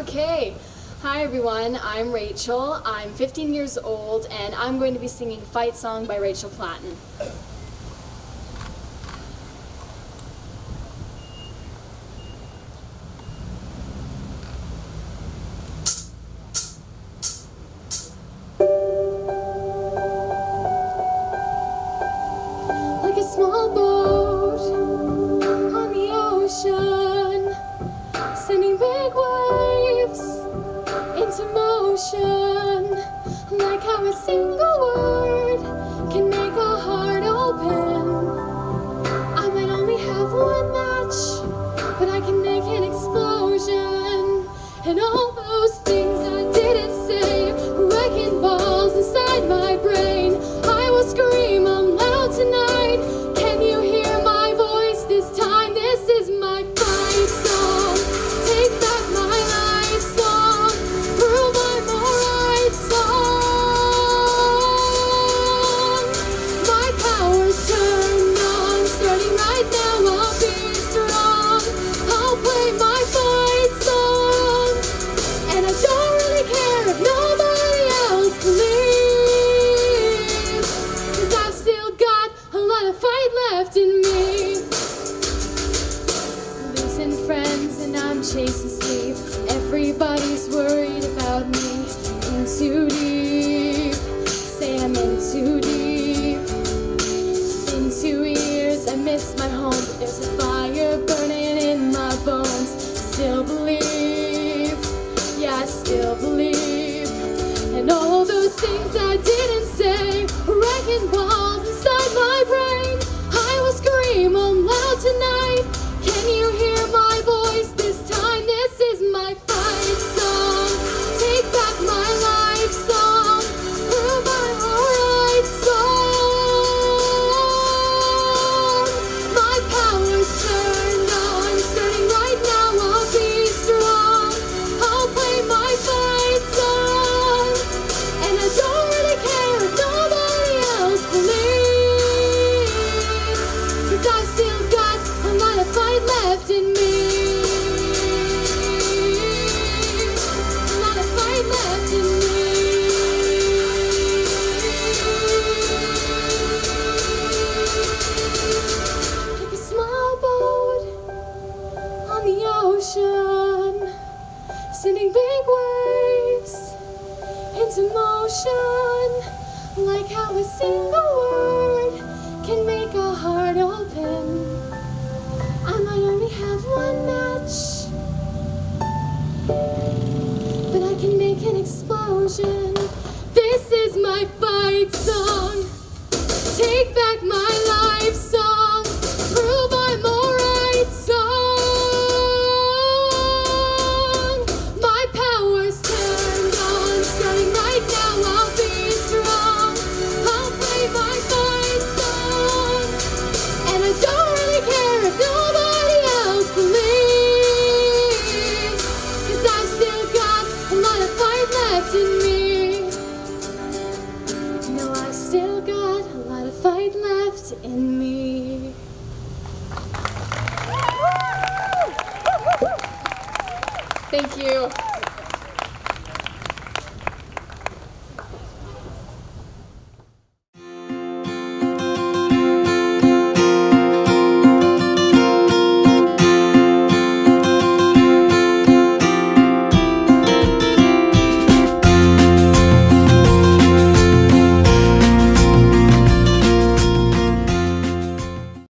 Okay. Hi everyone, I'm Rachel. I'm 15 years old and I'm going to be singing Fight Song by Rachel Platten. a single word can make a heart open. I might only have one match, but I can make an explosion. And over. Everybody's worried about me. In too deep, say I'm in too deep. In two years, I miss my home, but there's a fire burning in my bones. Still believe, yeah, I still believe. And all those things I didn't say. into motion like how a single word can make left in me. Thank you.